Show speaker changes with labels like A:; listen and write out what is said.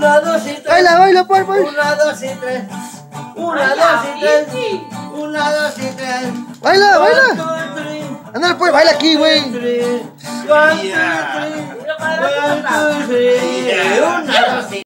A: Una, dos y tres.
B: Baila, baila, por, por.
A: Una, dos y tres. Una, dos y tres. Una, dos y tres.
B: Baila, baila.
A: One,
B: pues, baila aquí, güey.
A: One, two, three. One, two, three. Una,